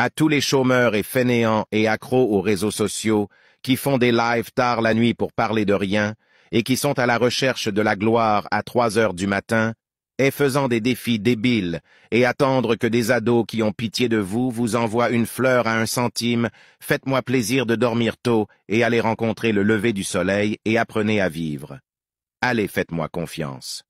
À tous les chômeurs et fainéants et accros aux réseaux sociaux qui font des lives tard la nuit pour parler de rien et qui sont à la recherche de la gloire à trois heures du matin, et faisant des défis débiles et attendre que des ados qui ont pitié de vous vous envoient une fleur à un centime, faites-moi plaisir de dormir tôt et allez rencontrer le lever du soleil et apprenez à vivre. Allez, faites-moi confiance.